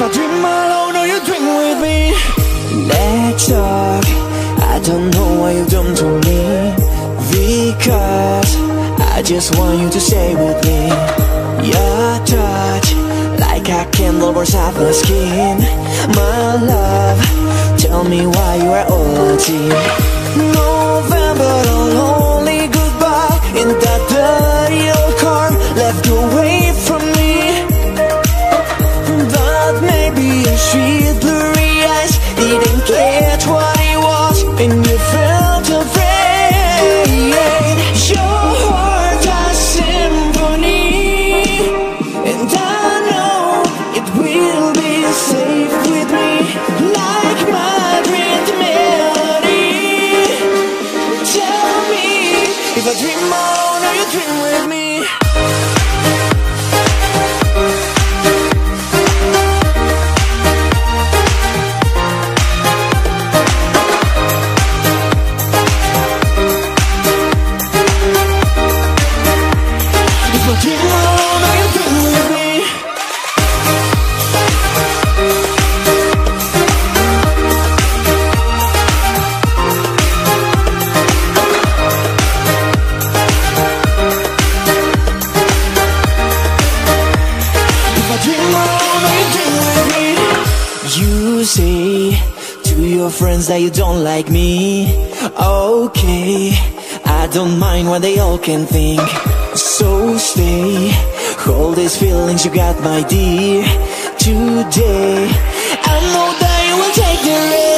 If I dream alone or you dream with me? Let's talk I don't know why you don't to me. Because I just want you to stay with me. Your touch Like a candle burns off my skin. My love Tell me why you are OT November a sweet blurry eyes Didn't catch what it was And you felt afraid Your heart a symphony. And I know it will be safe with me. Like my great melody. Tell me if I dream alone or you dream with me You you You say to your friends that you don't like me Okay, I don't mind what they all can think So stay, hold these feelings you got my dear Today, I know that you will take the risk